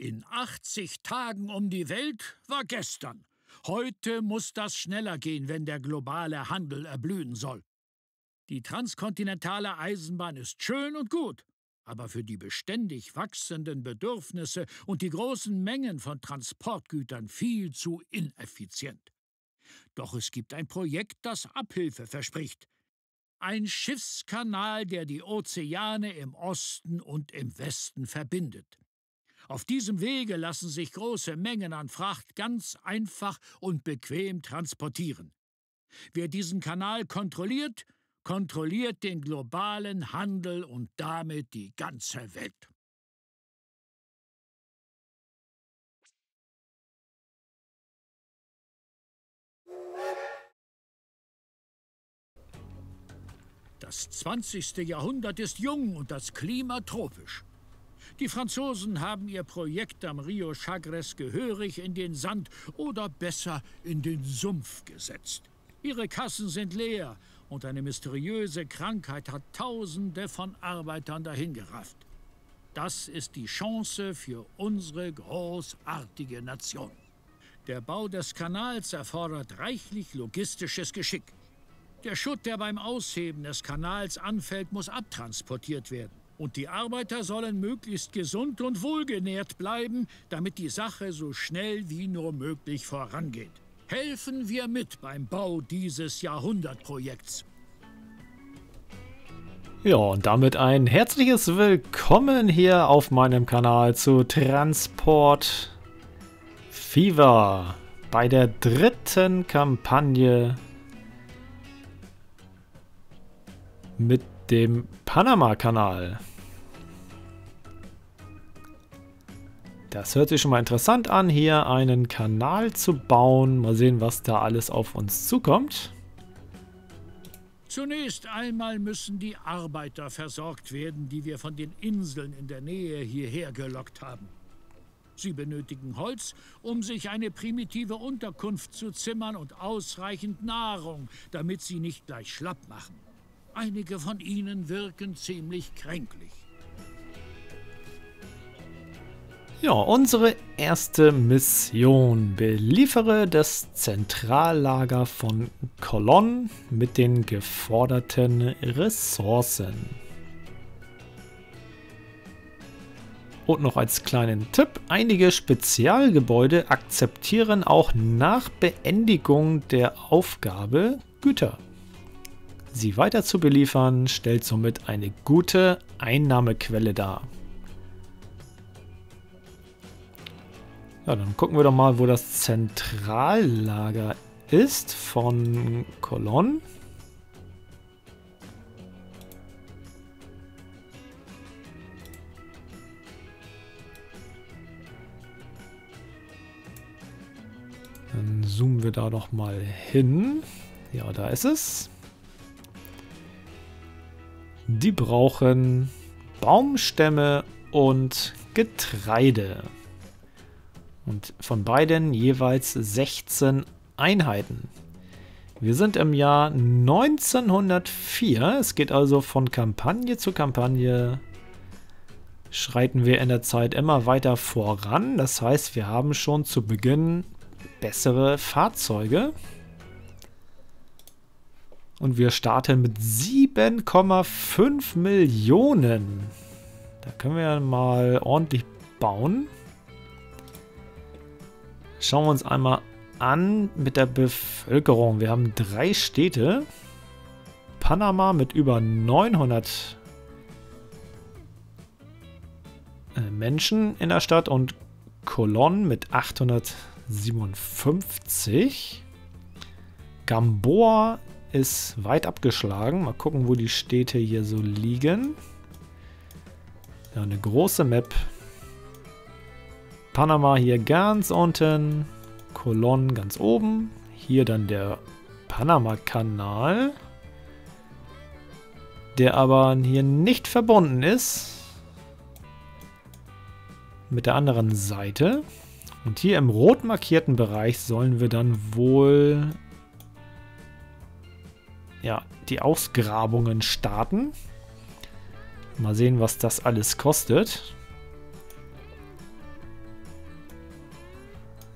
In 80 Tagen um die Welt war gestern. Heute muss das schneller gehen, wenn der globale Handel erblühen soll. Die transkontinentale Eisenbahn ist schön und gut, aber für die beständig wachsenden Bedürfnisse und die großen Mengen von Transportgütern viel zu ineffizient. Doch es gibt ein Projekt, das Abhilfe verspricht. Ein Schiffskanal, der die Ozeane im Osten und im Westen verbindet. Auf diesem Wege lassen sich große Mengen an Fracht ganz einfach und bequem transportieren. Wer diesen Kanal kontrolliert, kontrolliert den globalen Handel und damit die ganze Welt. Das 20. Jahrhundert ist jung und das Klima tropisch. Die Franzosen haben ihr Projekt am Rio Chagres gehörig in den Sand oder besser in den Sumpf gesetzt. Ihre Kassen sind leer und eine mysteriöse Krankheit hat Tausende von Arbeitern dahingerafft. Das ist die Chance für unsere großartige Nation. Der Bau des Kanals erfordert reichlich logistisches Geschick. Der Schutt, der beim Ausheben des Kanals anfällt, muss abtransportiert werden. Und die Arbeiter sollen möglichst gesund und wohlgenährt bleiben, damit die Sache so schnell wie nur möglich vorangeht. Helfen wir mit beim Bau dieses Jahrhundertprojekts. Ja, und damit ein herzliches Willkommen hier auf meinem Kanal zu Transport Fever bei der dritten Kampagne mit dem Panama-Kanal. Das hört sich schon mal interessant an, hier einen Kanal zu bauen. Mal sehen, was da alles auf uns zukommt. Zunächst einmal müssen die Arbeiter versorgt werden, die wir von den Inseln in der Nähe hierher gelockt haben. Sie benötigen Holz, um sich eine primitive Unterkunft zu zimmern und ausreichend Nahrung, damit sie nicht gleich schlapp machen. Einige von ihnen wirken ziemlich kränklich. Ja, unsere erste Mission. Beliefere das Zentrallager von Colon mit den geforderten Ressourcen. Und noch als kleinen Tipp, einige Spezialgebäude akzeptieren auch nach Beendigung der Aufgabe Güter. Sie weiter zu beliefern stellt somit eine gute Einnahmequelle dar. Ja, dann gucken wir doch mal, wo das Zentrallager ist von Colon. Dann zoomen wir da doch mal hin. Ja, da ist es. Die brauchen Baumstämme und Getreide. Und von beiden jeweils 16 Einheiten. Wir sind im Jahr 1904. Es geht also von Kampagne zu Kampagne. Schreiten wir in der Zeit immer weiter voran. Das heißt, wir haben schon zu Beginn bessere Fahrzeuge. Und wir starten mit 7,5 Millionen. Da können wir ja mal ordentlich bauen. Schauen wir uns einmal an mit der Bevölkerung. Wir haben drei Städte. Panama mit über 900 äh, Menschen in der Stadt und Colon mit 857. Gamboa ist weit abgeschlagen. Mal gucken, wo die Städte hier so liegen. Ja, eine große Map. Panama hier ganz unten. Colon ganz oben. Hier dann der Panama-Kanal. Der aber hier nicht verbunden ist. Mit der anderen Seite. Und hier im rot markierten Bereich sollen wir dann wohl ja, die Ausgrabungen starten. Mal sehen, was das alles kostet.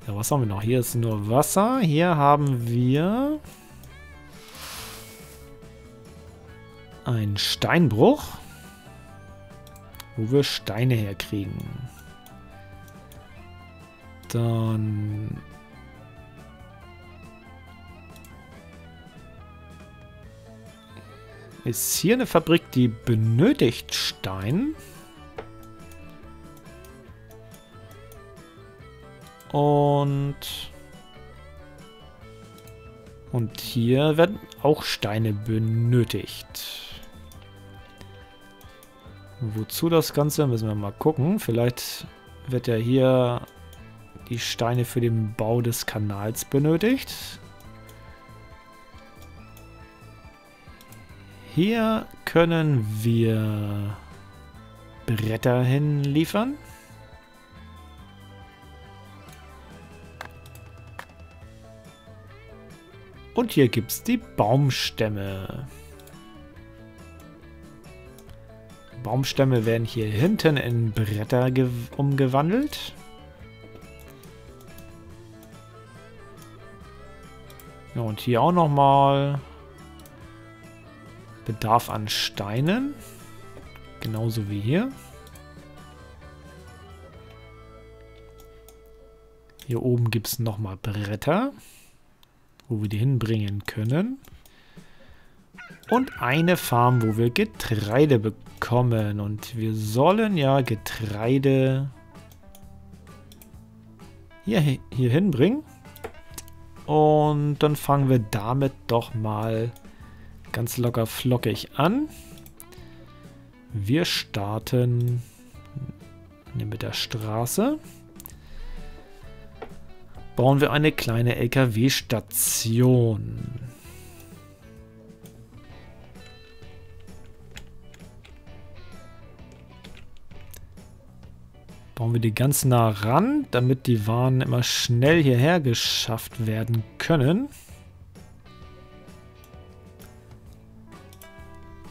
Ja, was haben wir noch? Hier ist nur Wasser. Hier haben wir einen Steinbruch, wo wir Steine herkriegen. Dann ist hier eine Fabrik, die benötigt Stein. Und... Und hier werden auch Steine benötigt. Wozu das Ganze? Müssen wir mal gucken. Vielleicht wird ja hier die Steine für den Bau des Kanals benötigt. Hier können wir Bretter hinliefern. Und hier gibt es die Baumstämme. Baumstämme werden hier hinten in Bretter umgewandelt. Und hier auch nochmal Bedarf an Steinen. Genauso wie hier. Hier oben gibt es nochmal Bretter wo wir die hinbringen können. Und eine Farm, wo wir Getreide bekommen. Und wir sollen ja Getreide hier, hier hinbringen. Und dann fangen wir damit doch mal ganz locker flockig an. Wir starten mit der Straße bauen wir eine kleine LKW-Station. Bauen wir die ganz nah ran, damit die Waren immer schnell hierher geschafft werden können.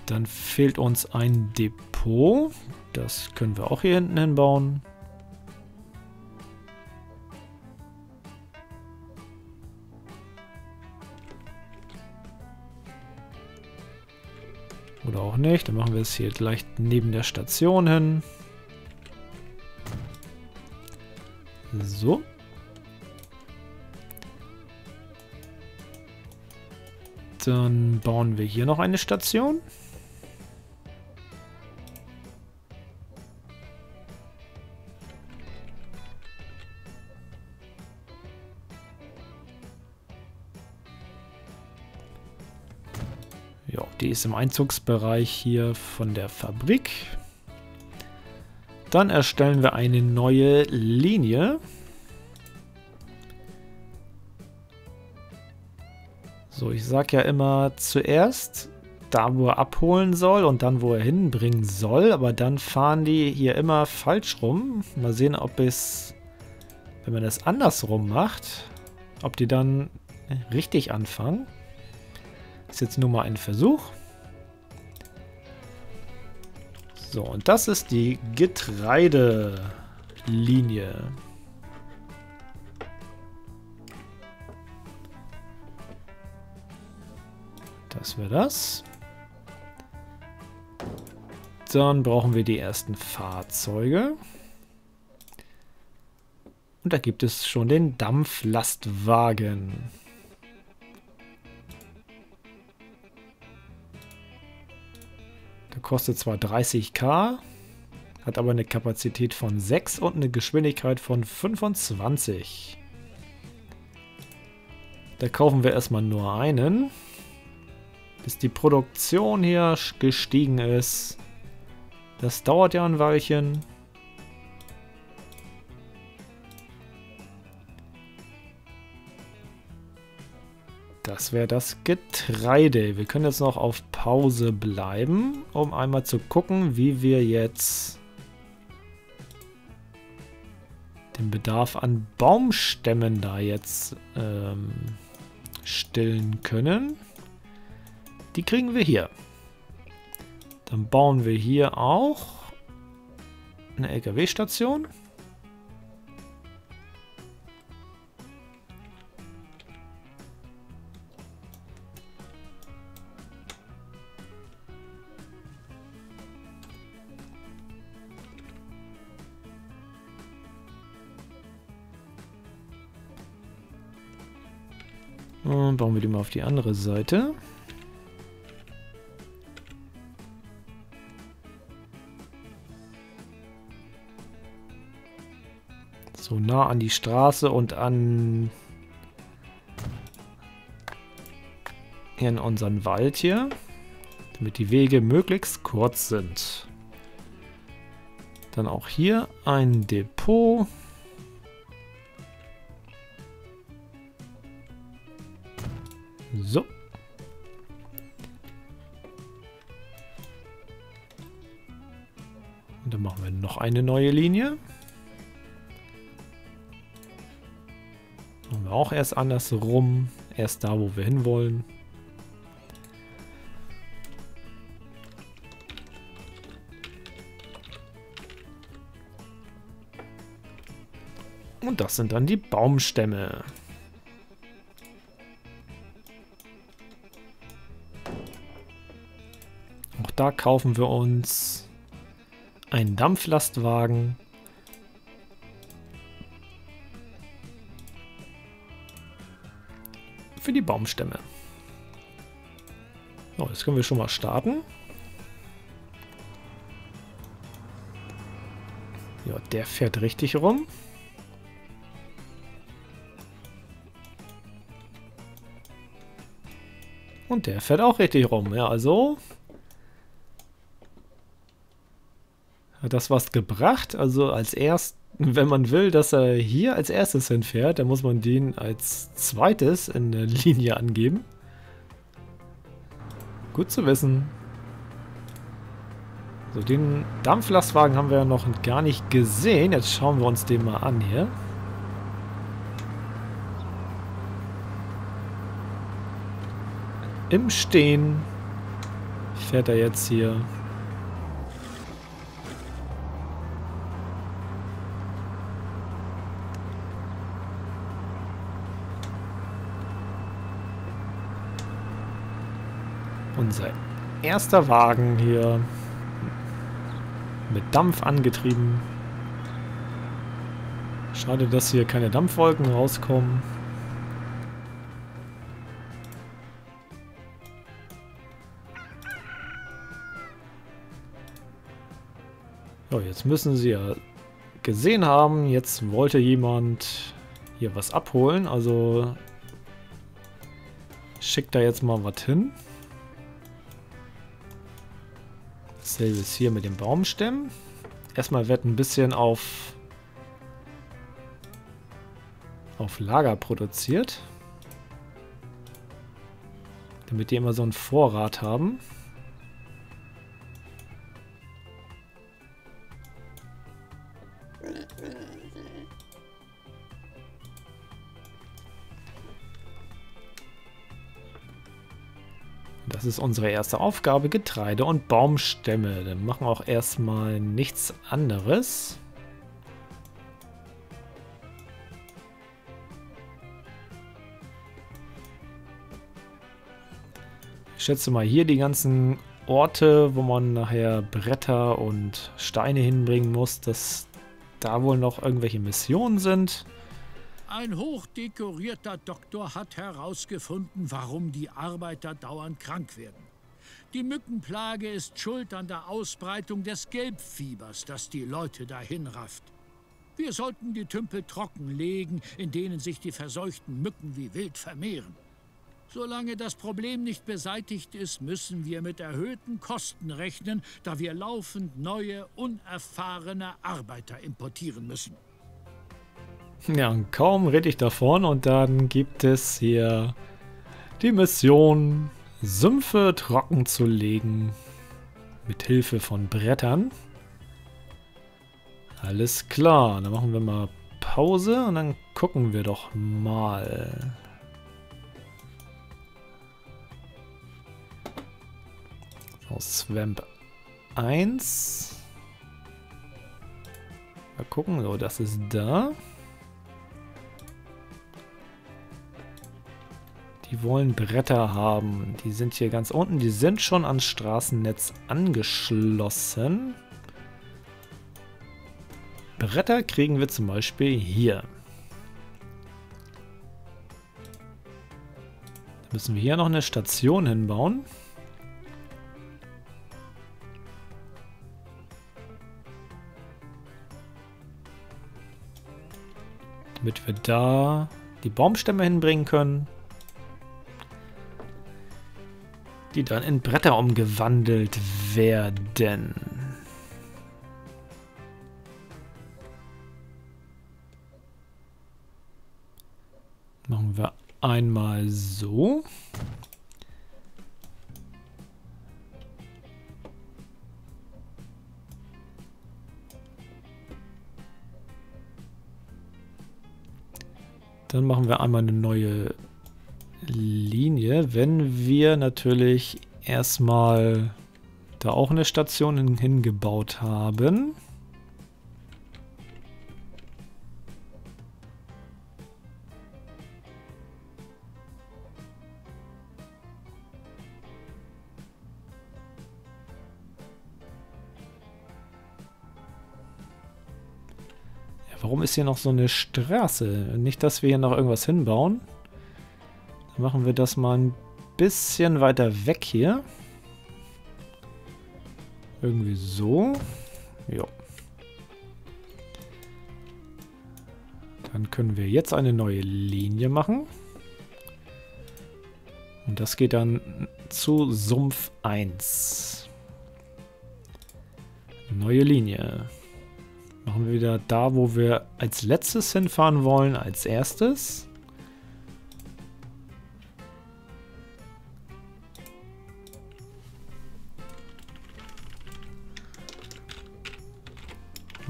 Dann fehlt uns ein Depot. Das können wir auch hier hinten hinbauen. Oder auch nicht. Dann machen wir es hier gleich neben der Station hin. So. Dann bauen wir hier noch eine Station. Die ist im Einzugsbereich hier von der Fabrik. Dann erstellen wir eine neue Linie. So, ich sage ja immer zuerst da, wo er abholen soll und dann, wo er hinbringen soll. Aber dann fahren die hier immer falsch rum. Mal sehen, ob es, wenn man das andersrum macht, ob die dann richtig anfangen. Ist jetzt nur mal ein Versuch. So, und das ist die Getreidelinie. Das wäre das. Dann brauchen wir die ersten Fahrzeuge. Und da gibt es schon den Dampflastwagen. Kostet zwar 30k, hat aber eine Kapazität von 6 und eine Geschwindigkeit von 25. Da kaufen wir erstmal nur einen. Bis die Produktion hier gestiegen ist. Das dauert ja ein Weilchen. Das wäre das Getreide. Wir können jetzt noch auf Pause bleiben, um einmal zu gucken, wie wir jetzt den Bedarf an Baumstämmen da jetzt ähm, stillen können. Die kriegen wir hier. Dann bauen wir hier auch eine LKW-Station. Und bauen wir die mal auf die andere Seite. So nah an die Straße und an in unseren Wald hier, damit die Wege möglichst kurz sind. Dann auch hier ein Depot. So. Und dann machen wir noch eine neue Linie. Machen wir auch erst andersrum. Erst da, wo wir hinwollen. Und das sind dann die Baumstämme. Da kaufen wir uns einen Dampflastwagen. Für die Baumstämme. So, jetzt können wir schon mal starten. Ja, der fährt richtig rum. Und der fährt auch richtig rum. Ja, also hat das was gebracht. Also als erst, wenn man will, dass er hier als erstes hinfährt, dann muss man den als zweites in der Linie angeben. Gut zu wissen. So, den Dampflastwagen haben wir ja noch gar nicht gesehen. Jetzt schauen wir uns den mal an hier. Im Stehen fährt er jetzt hier. Unser erster Wagen hier mit Dampf angetrieben. Schade, dass hier keine Dampfwolken rauskommen. So, jetzt müssen sie ja gesehen haben, jetzt wollte jemand hier was abholen, also schickt da jetzt mal was hin. Dasselbe ist hier mit den Baumstämmen. Erstmal wird ein bisschen auf, auf Lager produziert. Damit die immer so einen Vorrat haben. Das ist unsere erste Aufgabe, Getreide und Baumstämme. Dann machen wir auch erstmal nichts anderes. Ich schätze mal hier die ganzen Orte, wo man nachher Bretter und Steine hinbringen muss, dass da wohl noch irgendwelche Missionen sind. Ein hochdekorierter Doktor hat herausgefunden, warum die Arbeiter dauernd krank werden. Die Mückenplage ist schuld an der Ausbreitung des Gelbfiebers, das die Leute dahin rafft. Wir sollten die Tümpel trockenlegen, in denen sich die verseuchten Mücken wie wild vermehren. Solange das Problem nicht beseitigt ist, müssen wir mit erhöhten Kosten rechnen, da wir laufend neue, unerfahrene Arbeiter importieren müssen. Ja, und kaum rede ich davon und dann gibt es hier die Mission, Sümpfe trocken zu legen mit Hilfe von Brettern. Alles klar, dann machen wir mal Pause und dann gucken wir doch mal. Aus Swamp 1. Mal gucken, so, das ist da. Die wollen Bretter haben. Die sind hier ganz unten. Die sind schon ans Straßennetz angeschlossen. Bretter kriegen wir zum Beispiel hier. Müssen wir hier noch eine Station hinbauen? Damit wir da die Baumstämme hinbringen können. Die dann in Bretter umgewandelt werden. Machen wir einmal so. Dann machen wir einmal eine neue Linie, wenn wir natürlich erstmal da auch eine Station hingebaut haben. Warum ist hier noch so eine Straße? Nicht, dass wir hier noch irgendwas hinbauen. Dann machen wir das mal ein bisschen weiter weg hier. Irgendwie so. Ja. Dann können wir jetzt eine neue Linie machen. Und das geht dann zu Sumpf 1. Neue Linie. Machen wir wieder da, wo wir als letztes hinfahren wollen, als erstes.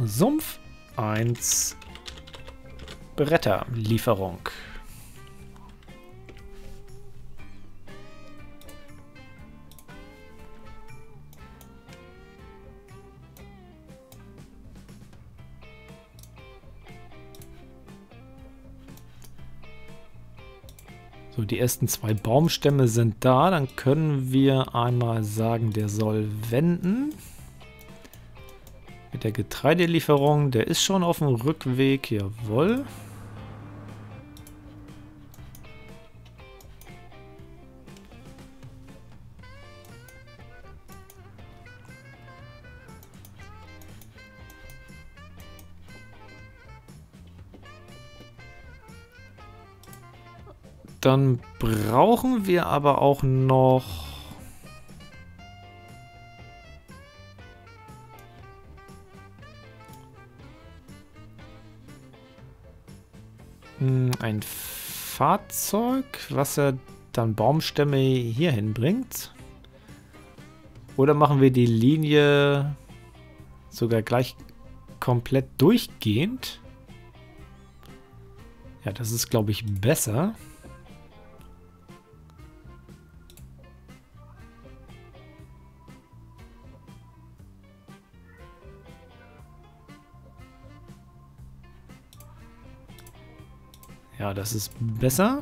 Sumpf 1 Bretterlieferung. So, die ersten zwei Baumstämme sind da. Dann können wir einmal sagen, der soll wenden. Mit der Getreidelieferung. Der ist schon auf dem Rückweg. Jawohl. Dann brauchen wir aber auch noch... ein Fahrzeug, was er dann Baumstämme hier hinbringt. Oder machen wir die Linie sogar gleich komplett durchgehend? Ja, das ist, glaube ich, besser. Ja, das ist besser.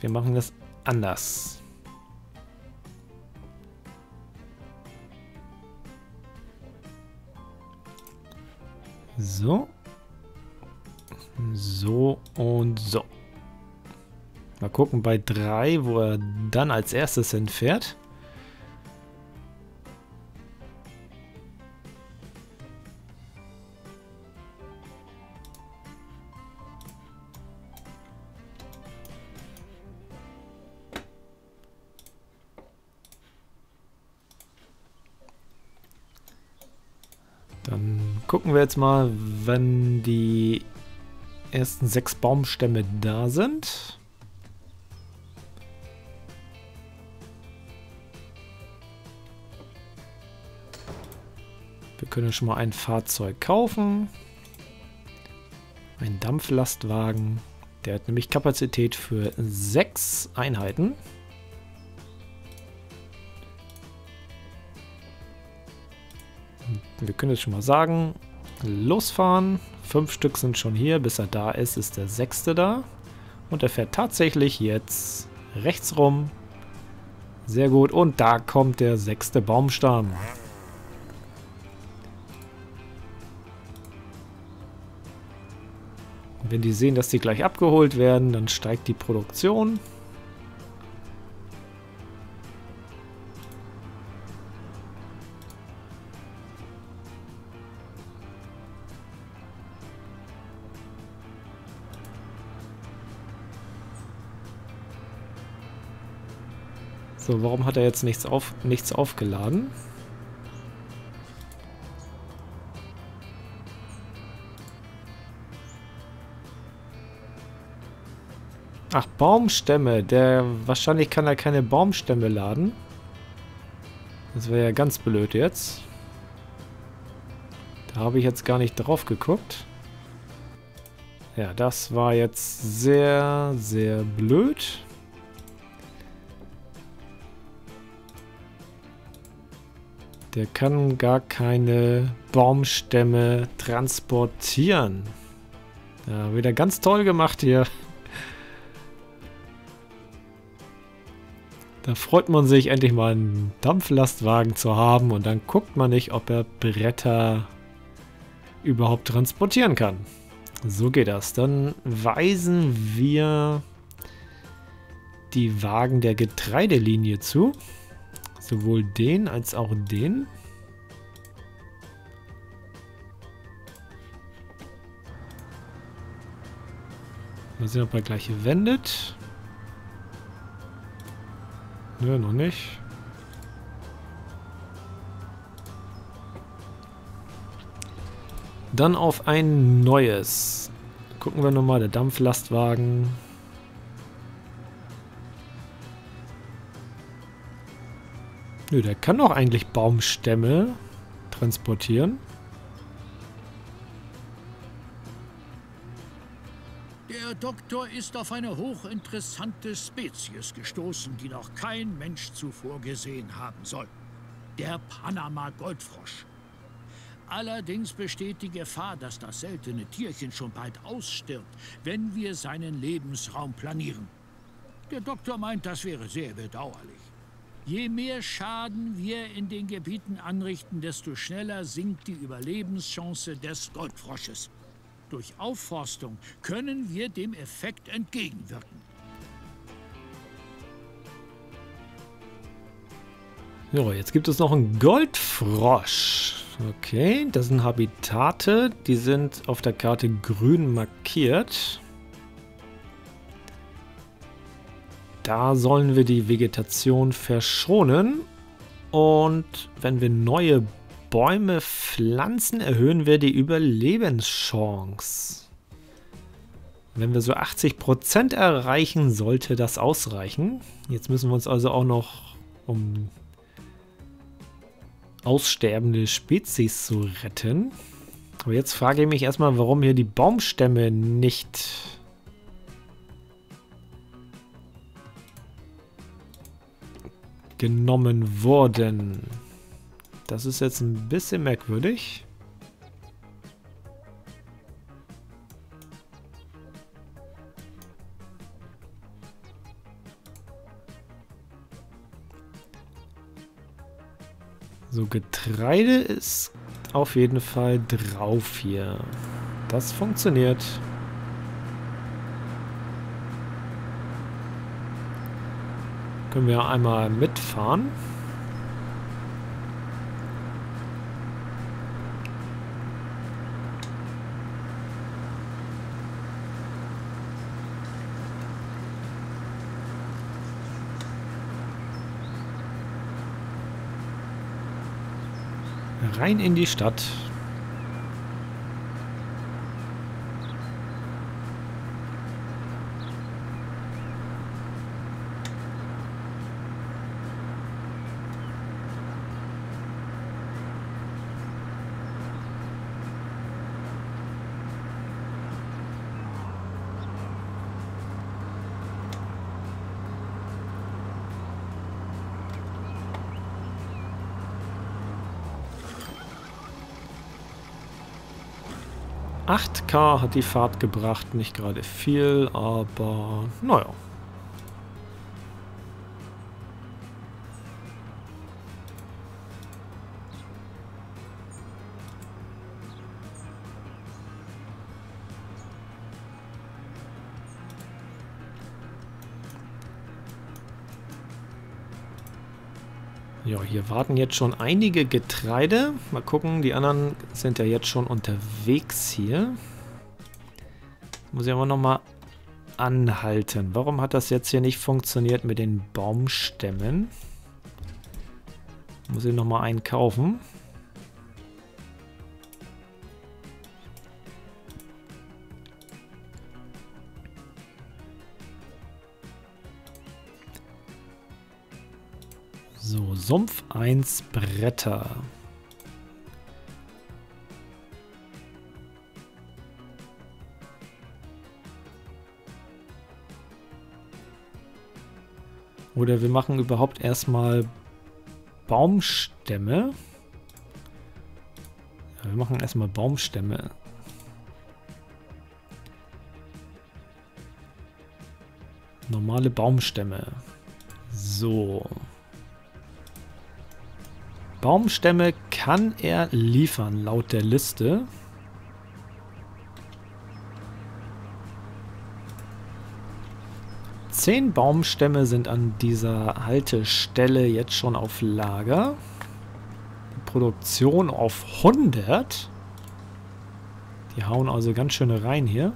Wir machen das anders. So. So und so. Mal gucken bei 3, wo er dann als erstes hinfährt. Gucken wir jetzt mal, wenn die ersten sechs Baumstämme da sind. Wir können schon mal ein Fahrzeug kaufen. Ein Dampflastwagen. Der hat nämlich Kapazität für sechs Einheiten. Wir können jetzt schon mal sagen, losfahren. Fünf Stück sind schon hier. Bis er da ist, ist der sechste da. Und er fährt tatsächlich jetzt rechts rum. Sehr gut. Und da kommt der sechste Baumstamm. Wenn die sehen, dass die gleich abgeholt werden, dann steigt die Produktion. So, warum hat er jetzt nichts, auf, nichts aufgeladen? Ach, Baumstämme. Der wahrscheinlich kann er keine Baumstämme laden. Das wäre ja ganz blöd jetzt. Da habe ich jetzt gar nicht drauf geguckt. Ja, das war jetzt sehr, sehr blöd. Der kann gar keine Baumstämme transportieren. Ja, wieder ganz toll gemacht hier. Da freut man sich endlich mal einen Dampflastwagen zu haben und dann guckt man nicht, ob er Bretter überhaupt transportieren kann. So geht das. Dann weisen wir die Wagen der Getreidelinie zu. Sowohl den als auch den. Mal sehen, ob er gleich wendet. Nö, noch nicht. Dann auf ein neues. Gucken wir nochmal, der Dampflastwagen. Nö, der kann doch eigentlich Baumstämme transportieren. Der Doktor ist auf eine hochinteressante Spezies gestoßen, die noch kein Mensch zuvor gesehen haben soll. Der Panama-Goldfrosch. Allerdings besteht die Gefahr, dass das seltene Tierchen schon bald ausstirbt, wenn wir seinen Lebensraum planieren. Der Doktor meint, das wäre sehr bedauerlich. Je mehr Schaden wir in den Gebieten anrichten, desto schneller sinkt die Überlebenschance des Goldfrosches. Durch Aufforstung können wir dem Effekt entgegenwirken. Ja, jetzt gibt es noch einen Goldfrosch. Okay, das sind Habitate. Die sind auf der Karte grün markiert. Da sollen wir die Vegetation verschonen. Und wenn wir neue Bäume pflanzen, erhöhen wir die Überlebenschance. Wenn wir so 80% erreichen, sollte das ausreichen. Jetzt müssen wir uns also auch noch um aussterbende Spezies zu retten. Aber jetzt frage ich mich erstmal, warum hier die Baumstämme nicht genommen wurden. Das ist jetzt ein bisschen merkwürdig. So, Getreide ist auf jeden Fall drauf hier. Das funktioniert. Können wir einmal mitfahren. rein in die Stadt. K hat die Fahrt gebracht, nicht gerade viel, aber naja. Hier warten jetzt schon einige Getreide. Mal gucken, die anderen sind ja jetzt schon unterwegs hier. Muss ich aber nochmal anhalten. Warum hat das jetzt hier nicht funktioniert mit den Baumstämmen? Muss ich nochmal einen kaufen. So, Sumpf 1 Bretter. Oder wir machen überhaupt erstmal Baumstämme. Ja, wir machen erstmal Baumstämme. Normale Baumstämme. So. Baumstämme kann er liefern, laut der Liste. Zehn Baumstämme sind an dieser Haltestelle jetzt schon auf Lager. Die Produktion auf 100. Die hauen also ganz schön rein hier.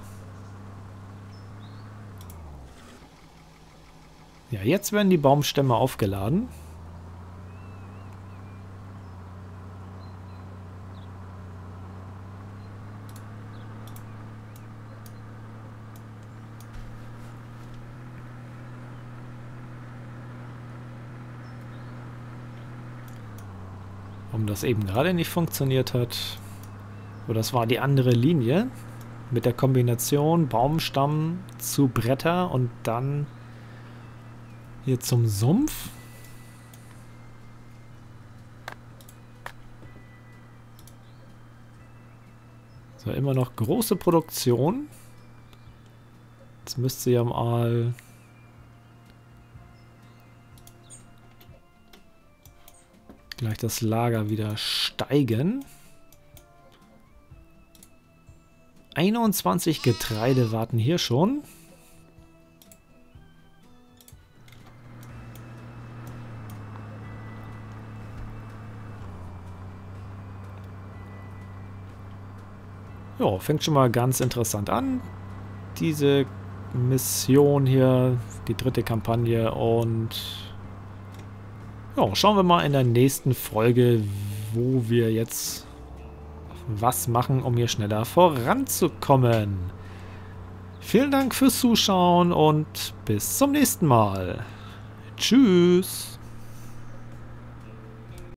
Ja, jetzt werden die Baumstämme aufgeladen. Das eben gerade nicht funktioniert hat. So, das war die andere Linie. Mit der Kombination Baumstamm zu Bretter und dann hier zum Sumpf. So, immer noch große Produktion. Jetzt müsste ja mal gleich das Lager wieder steigen. 21 Getreide warten hier schon. Ja, fängt schon mal ganz interessant an. Diese Mission hier, die dritte Kampagne und ja, schauen wir mal in der nächsten Folge, wo wir jetzt was machen, um hier schneller voranzukommen. Vielen Dank fürs Zuschauen und bis zum nächsten Mal. Tschüss.